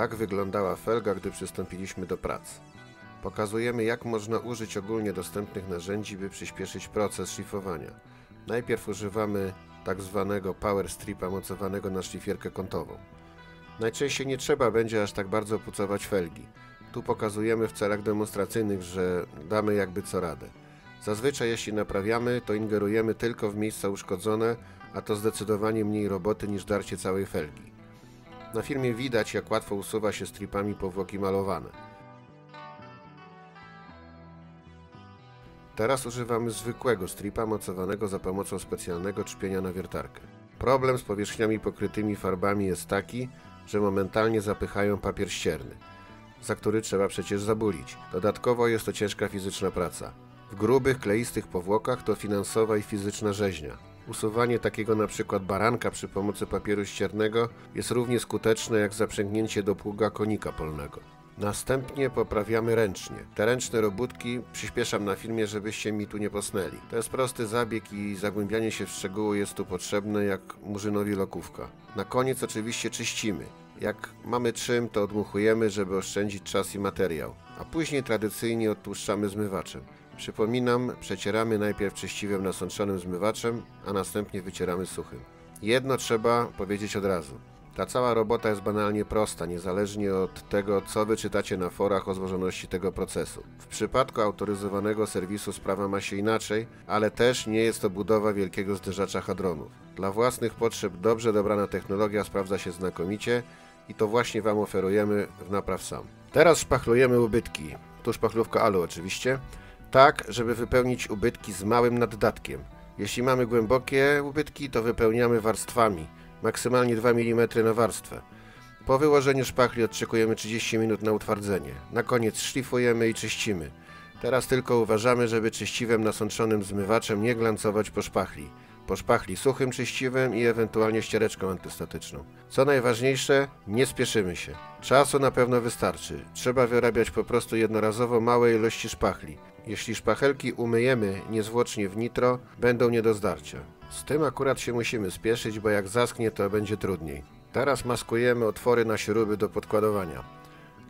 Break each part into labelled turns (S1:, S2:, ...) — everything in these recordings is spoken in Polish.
S1: Tak wyglądała felga, gdy przystąpiliśmy do prac. Pokazujemy, jak można użyć ogólnie dostępnych narzędzi, by przyspieszyć proces szlifowania. Najpierw używamy tak zwanego power stripa mocowanego na szlifierkę kątową. Najczęściej nie trzeba będzie aż tak bardzo pucować felgi. Tu pokazujemy w celach demonstracyjnych, że damy jakby co radę. Zazwyczaj jeśli naprawiamy, to ingerujemy tylko w miejsca uszkodzone, a to zdecydowanie mniej roboty niż darcie całej felgi. Na filmie widać, jak łatwo usuwa się stripami powłoki malowane. Teraz używamy zwykłego stripa mocowanego za pomocą specjalnego czpienia na wiertarkę. Problem z powierzchniami pokrytymi farbami jest taki, że momentalnie zapychają papier ścierny, za który trzeba przecież zabulić. Dodatkowo jest to ciężka fizyczna praca. W grubych, kleistych powłokach to finansowa i fizyczna rzeźnia. Usuwanie takiego na przykład baranka przy pomocy papieru ściernego jest równie skuteczne jak zaprzęgnięcie do pługa konika polnego. Następnie poprawiamy ręcznie. Te ręczne robótki przyspieszam na filmie, żebyście mi tu nie posnęli. To jest prosty zabieg i zagłębianie się w szczegóły jest tu potrzebne jak murzynowi lokówka. Na koniec oczywiście czyścimy. Jak mamy czym, to odmuchujemy, żeby oszczędzić czas i materiał. A później tradycyjnie odtłuszczamy zmywaczem. Przypominam, przecieramy najpierw czyściwym nasączonym zmywaczem, a następnie wycieramy suchym. Jedno trzeba powiedzieć od razu. Ta cała robota jest banalnie prosta, niezależnie od tego, co wyczytacie na forach o złożoności tego procesu. W przypadku autoryzowanego serwisu sprawa ma się inaczej, ale też nie jest to budowa wielkiego zderzacza hadronów. Dla własnych potrzeb dobrze dobrana technologia sprawdza się znakomicie i to właśnie Wam oferujemy w Napraw Sam. Teraz szpachlujemy ubytki. Tu szpachlówka alu oczywiście tak, żeby wypełnić ubytki z małym naddatkiem. Jeśli mamy głębokie ubytki, to wypełniamy warstwami, maksymalnie 2 mm na warstwę. Po wyłożeniu szpachli odczekujemy 30 minut na utwardzenie. Na koniec szlifujemy i czyścimy. Teraz tylko uważamy, żeby czyściwem nasączonym zmywaczem nie glancować po szpachli. Po szpachli suchym czyściwem i ewentualnie ściereczką antystatyczną. Co najważniejsze, nie spieszymy się. Czasu na pewno wystarczy. Trzeba wyrabiać po prostu jednorazowo małe ilości szpachli. Jeśli szpachelki umyjemy niezwłocznie w nitro, będą nie do zdarcia. Z tym akurat się musimy spieszyć, bo jak zasknie, to będzie trudniej. Teraz maskujemy otwory na śruby do podkładowania.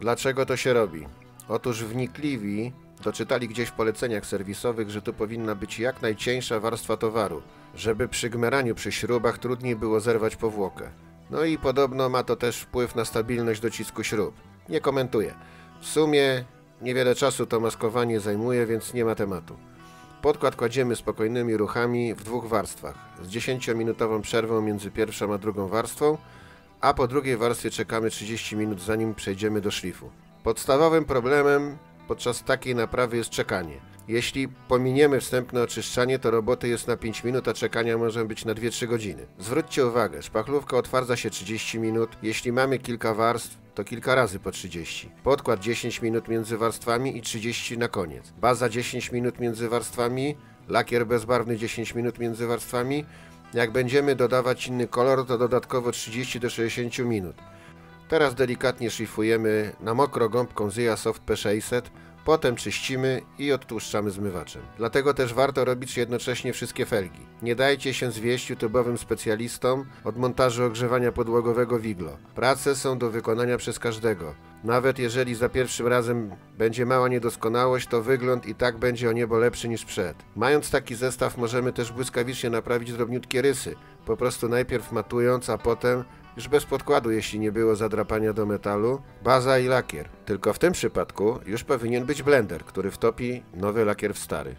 S1: Dlaczego to się robi? Otóż wnikliwi doczytali gdzieś w poleceniach serwisowych, że tu powinna być jak najcieńsza warstwa towaru, żeby przy gmeraniu przy śrubach trudniej było zerwać powłokę. No i podobno ma to też wpływ na stabilność docisku śrub. Nie komentuję. W sumie Niewiele czasu to maskowanie zajmuje, więc nie ma tematu. Podkład kładziemy spokojnymi ruchami w dwóch warstwach, z 10-minutową przerwą między pierwszą a drugą warstwą, a po drugiej warstwie czekamy 30 minut zanim przejdziemy do szlifu. Podstawowym problemem podczas takiej naprawy jest czekanie. Jeśli pominiemy wstępne oczyszczanie, to roboty jest na 5 minut, a czekania może być na 2-3 godziny. Zwróćcie uwagę, szpachlówka otwarza się 30 minut. Jeśli mamy kilka warstw, to kilka razy po 30. Podkład 10 minut między warstwami i 30 na koniec. Baza 10 minut między warstwami, lakier bezbarwny 10 minut między warstwami. Jak będziemy dodawać inny kolor, to dodatkowo 30 do 60 minut. Teraz delikatnie szlifujemy na mokro gąbką Zia Soft P600 Potem czyścimy i odtłuszczamy zmywaczem. Dlatego też warto robić jednocześnie wszystkie felgi. Nie dajcie się zwieść YouTube'owym specjalistom od montażu ogrzewania podłogowego Wiglo. Prace są do wykonania przez każdego. Nawet jeżeli za pierwszym razem będzie mała niedoskonałość, to wygląd i tak będzie o niebo lepszy niż przed. Mając taki zestaw możemy też błyskawicznie naprawić drobniutkie rysy, po prostu najpierw matując, a potem już bez podkładu, jeśli nie było zadrapania do metalu, baza i lakier. Tylko w tym przypadku już powinien być blender, który wtopi nowy lakier w stary.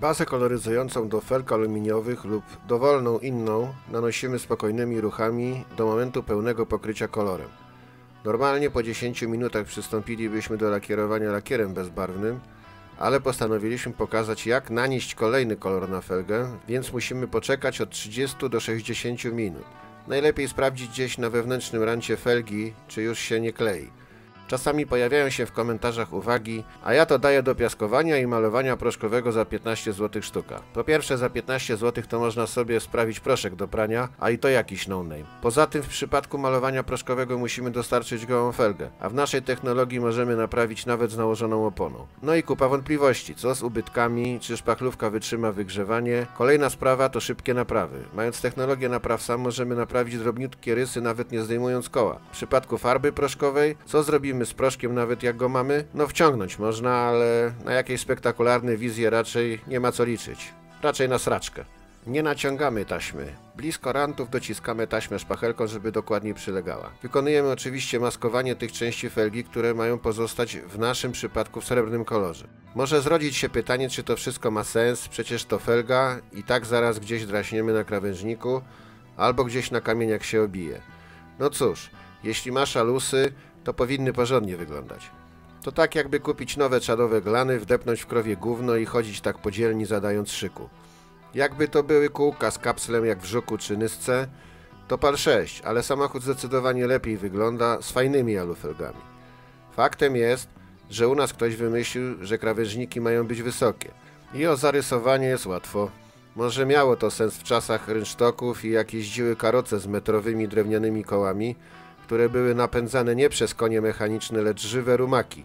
S1: Bazę koloryzującą do felk aluminiowych lub dowolną inną nanosimy spokojnymi ruchami do momentu pełnego pokrycia kolorem. Normalnie po 10 minutach przystąpilibyśmy do lakierowania lakierem bezbarwnym, ale postanowiliśmy pokazać jak nanieść kolejny kolor na felgę, więc musimy poczekać od 30 do 60 minut. Najlepiej sprawdzić gdzieś na wewnętrznym rancie felgi, czy już się nie klei. Czasami pojawiają się w komentarzach uwagi, a ja to daję do piaskowania i malowania proszkowego za 15 zł sztuka. Po pierwsze za 15 zł to można sobie sprawić proszek do prania, a i to jakiś no-name. Poza tym w przypadku malowania proszkowego musimy dostarczyć gołą felgę, a w naszej technologii możemy naprawić nawet z nałożoną oponą. No i kupa wątpliwości, co z ubytkami, czy szpachlówka wytrzyma wygrzewanie. Kolejna sprawa to szybkie naprawy. Mając technologię napraw sam możemy naprawić drobniutkie rysy nawet nie zdejmując koła. W przypadku farby proszkowej, co zrobimy z proszkiem nawet jak go mamy? No wciągnąć można, ale na jakieś spektakularne wizje raczej nie ma co liczyć. Raczej na sraczkę. Nie naciągamy taśmy. Blisko rantów dociskamy taśmę szpachelką, żeby dokładniej przylegała. Wykonujemy oczywiście maskowanie tych części felgi, które mają pozostać w naszym przypadku w srebrnym kolorze. Może zrodzić się pytanie, czy to wszystko ma sens, przecież to felga i tak zaraz gdzieś draśniemy na krawężniku, albo gdzieś na kamieniach się obije. No cóż, jeśli masz alusy, to powinny porządnie wyglądać. To tak jakby kupić nowe czadowe glany, wdepnąć w krowie gówno i chodzić tak podzielni zadając szyku. Jakby to były kółka z kapslem jak w Żuku czy Nysce, to PAL 6, ale samochód zdecydowanie lepiej wygląda z fajnymi alufelgami. Faktem jest, że u nas ktoś wymyślił, że krawężniki mają być wysokie. I o zarysowanie jest łatwo. Może miało to sens w czasach rynsztoków i jak jeździły karoce z metrowymi drewnianymi kołami, które były napędzane nie przez konie mechaniczne, lecz żywe rumaki.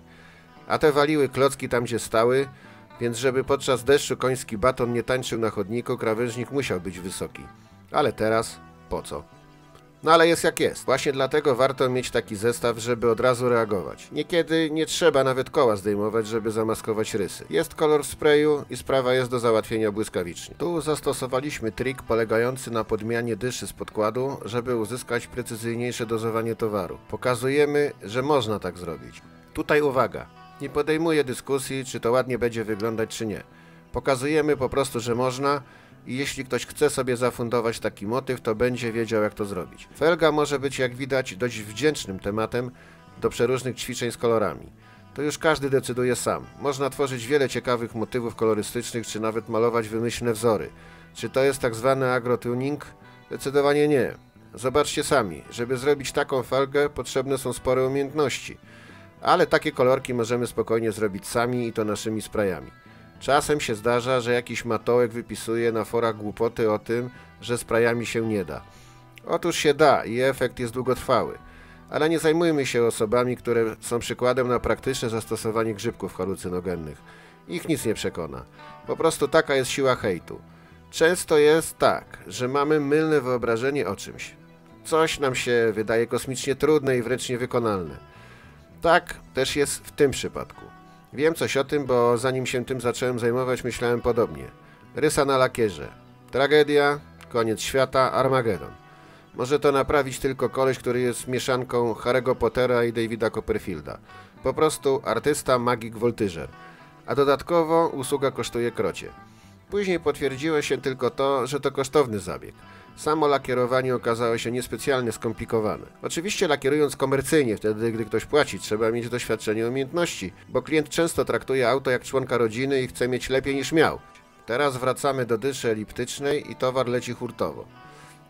S1: A te waliły klocki tam, gdzie stały, więc żeby podczas deszczu koński baton nie tańczył na chodniku, krawężnik musiał być wysoki. Ale teraz po co? No ale jest jak jest. Właśnie dlatego warto mieć taki zestaw, żeby od razu reagować. Niekiedy nie trzeba nawet koła zdejmować, żeby zamaskować rysy. Jest kolor w sprayu i sprawa jest do załatwienia błyskawicznie. Tu zastosowaliśmy trik polegający na podmianie dyszy z podkładu, żeby uzyskać precyzyjniejsze dozowanie towaru. Pokazujemy, że można tak zrobić. Tutaj uwaga. Nie podejmuję dyskusji, czy to ładnie będzie wyglądać, czy nie. Pokazujemy po prostu, że można i jeśli ktoś chce sobie zafundować taki motyw, to będzie wiedział jak to zrobić. Felga może być jak widać dość wdzięcznym tematem do przeróżnych ćwiczeń z kolorami. To już każdy decyduje sam. Można tworzyć wiele ciekawych motywów kolorystycznych, czy nawet malować wymyślne wzory. Czy to jest tak zwany agrotuning? Zdecydowanie nie. Zobaczcie sami, żeby zrobić taką felgę potrzebne są spore umiejętności. Ale takie kolorki możemy spokojnie zrobić sami i to naszymi sprayami. Czasem się zdarza, że jakiś matołek wypisuje na forach głupoty o tym, że sprayami się nie da. Otóż się da i efekt jest długotrwały. Ale nie zajmujmy się osobami, które są przykładem na praktyczne zastosowanie grzybków halucynogennych. Ich nic nie przekona. Po prostu taka jest siła hejtu. Często jest tak, że mamy mylne wyobrażenie o czymś. Coś nam się wydaje kosmicznie trudne i wręcz niewykonalne. Tak też jest w tym przypadku. Wiem coś o tym, bo zanim się tym zacząłem zajmować, myślałem podobnie. Rysa na lakierze. Tragedia, koniec świata, Armagedon. Może to naprawić tylko koleś, który jest mieszanką Harry'ego Pottera i Davida Copperfielda. Po prostu artysta, magik, woltyżer. A dodatkowo usługa kosztuje krocie. Później potwierdziło się tylko to, że to kosztowny zabieg. Samo lakierowanie okazało się niespecjalnie skomplikowane. Oczywiście lakierując komercyjnie, wtedy gdy ktoś płaci, trzeba mieć doświadczenie umiejętności, bo klient często traktuje auto jak członka rodziny i chce mieć lepiej niż miał. Teraz wracamy do dyszy eliptycznej i towar leci hurtowo.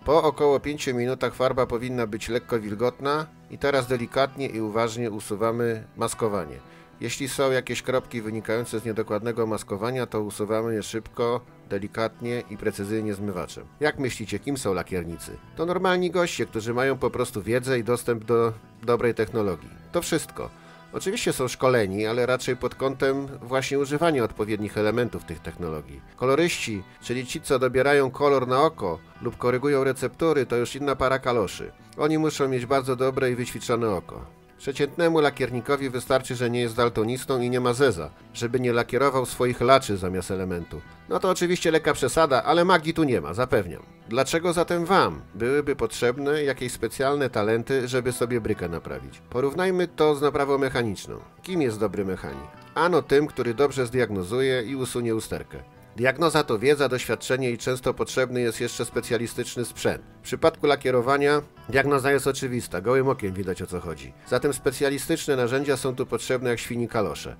S1: Po około 5 minutach farba powinna być lekko wilgotna i teraz delikatnie i uważnie usuwamy maskowanie. Jeśli są jakieś kropki wynikające z niedokładnego maskowania, to usuwamy je szybko, delikatnie i precyzyjnie zmywaczem. Jak myślicie, kim są lakiernicy? To normalni goście, którzy mają po prostu wiedzę i dostęp do dobrej technologii. To wszystko. Oczywiście są szkoleni, ale raczej pod kątem właśnie używania odpowiednich elementów tych technologii. Koloryści, czyli ci, co dobierają kolor na oko lub korygują receptury, to już inna para kaloszy. Oni muszą mieć bardzo dobre i wyćwiczone oko. Przeciętnemu lakiernikowi wystarczy, że nie jest daltonistą i nie ma zeza, żeby nie lakierował swoich laczy zamiast elementu. No to oczywiście lekka przesada, ale magii tu nie ma, zapewniam. Dlaczego zatem wam byłyby potrzebne jakieś specjalne talenty, żeby sobie brykę naprawić? Porównajmy to z naprawą mechaniczną. Kim jest dobry mechanik? Ano tym, który dobrze zdiagnozuje i usunie usterkę. Diagnoza to wiedza, doświadczenie i często potrzebny jest jeszcze specjalistyczny sprzęt. W przypadku lakierowania diagnoza jest oczywista, gołym okiem widać o co chodzi. Zatem specjalistyczne narzędzia są tu potrzebne jak świni kalosze.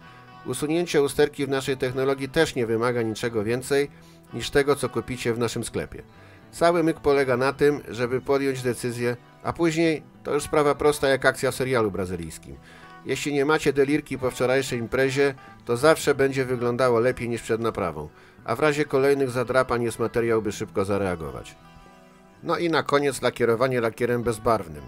S1: Usunięcie usterki w naszej technologii też nie wymaga niczego więcej niż tego, co kupicie w naszym sklepie. Cały myk polega na tym, żeby podjąć decyzję, a później to już sprawa prosta jak akcja w serialu brazylijskim. Jeśli nie macie delirki po wczorajszej imprezie, to zawsze będzie wyglądało lepiej niż przed naprawą, a w razie kolejnych zadrapań jest materiał, by szybko zareagować. No i na koniec lakierowanie lakierem bezbarwnym.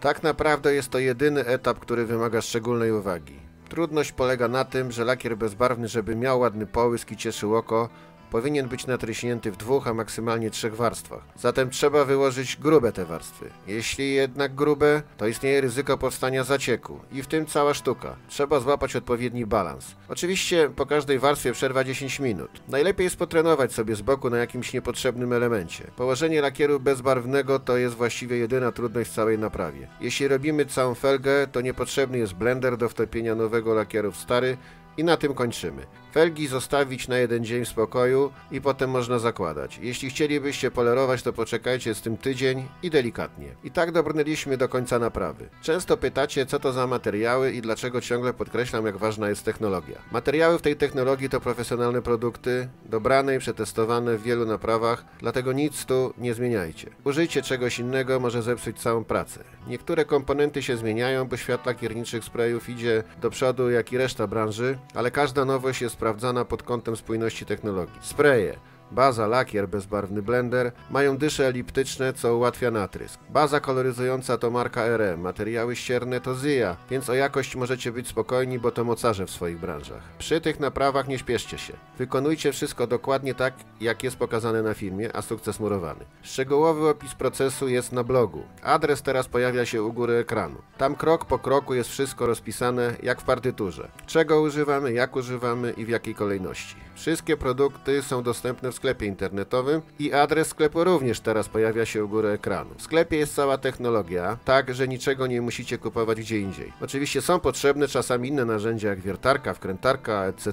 S1: Tak naprawdę jest to jedyny etap, który wymaga szczególnej uwagi. Trudność polega na tym, że lakier bezbarwny, żeby miał ładny połysk i cieszył oko, powinien być natryśnięty w dwóch, a maksymalnie trzech warstwach. Zatem trzeba wyłożyć grube te warstwy. Jeśli jednak grube, to istnieje ryzyko powstania zacieku i w tym cała sztuka. Trzeba złapać odpowiedni balans. Oczywiście po każdej warstwie przerwa 10 minut. Najlepiej jest potrenować sobie z boku na jakimś niepotrzebnym elemencie. Położenie lakieru bezbarwnego to jest właściwie jedyna trudność w całej naprawie. Jeśli robimy całą felgę, to niepotrzebny jest blender do wtopienia nowego lakieru w stary, i na tym kończymy. Felgi zostawić na jeden dzień w spokoju i potem można zakładać. Jeśli chcielibyście polerować, to poczekajcie z tym tydzień i delikatnie. I tak dobrnęliśmy do końca naprawy. Często pytacie, co to za materiały i dlaczego ciągle podkreślam, jak ważna jest technologia. Materiały w tej technologii to profesjonalne produkty, dobrane i przetestowane w wielu naprawach, dlatego nic tu nie zmieniajcie. Użyjcie czegoś innego, może zepsuć całą pracę. Niektóre komponenty się zmieniają, bo świat lakierniczych sprayów idzie do przodu, jak i reszta branży, ale każda nowość jest sprawdzana pod kątem spójności technologii. Spreje Baza, lakier, bezbarwny blender mają dysze eliptyczne, co ułatwia natrysk. Baza koloryzująca to marka RM, materiały ścierne to ZIA, więc o jakość możecie być spokojni, bo to mocarze w swoich branżach. Przy tych naprawach nie śpieszcie się. Wykonujcie wszystko dokładnie tak, jak jest pokazane na filmie, a sukces murowany. Szczegółowy opis procesu jest na blogu. Adres teraz pojawia się u góry ekranu. Tam krok po kroku jest wszystko rozpisane, jak w partyturze. Czego używamy, jak używamy i w jakiej kolejności. Wszystkie produkty są dostępne sklepie internetowym i adres sklepu również teraz pojawia się u góry ekranu. W sklepie jest cała technologia, tak, że niczego nie musicie kupować gdzie indziej. Oczywiście są potrzebne czasami inne narzędzia jak wiertarka, wkrętarka, etc.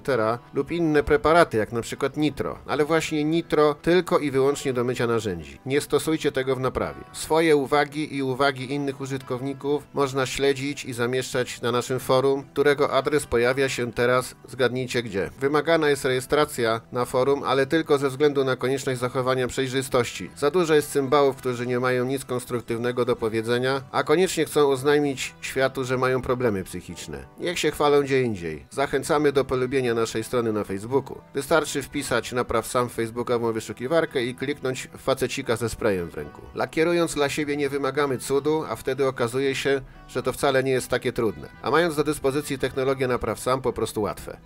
S1: lub inne preparaty jak na przykład nitro, ale właśnie nitro tylko i wyłącznie do mycia narzędzi. Nie stosujcie tego w naprawie. Swoje uwagi i uwagi innych użytkowników można śledzić i zamieszczać na naszym forum, którego adres pojawia się teraz, zgadnijcie gdzie. Wymagana jest rejestracja na forum, ale tylko ze względu na konieczność zachowania przejrzystości. Za dużo jest cymbałów, którzy nie mają nic konstruktywnego do powiedzenia, a koniecznie chcą oznajmić światu, że mają problemy psychiczne. Niech się chwalą gdzie indziej. Zachęcamy do polubienia naszej strony na Facebooku. Wystarczy wpisać napraw sam Facebookową wyszukiwarkę i kliknąć facecika ze sprayem w ręku. Lakierując dla siebie nie wymagamy cudu, a wtedy okazuje się, że to wcale nie jest takie trudne. A mając do dyspozycji technologię napraw sam po prostu łatwe.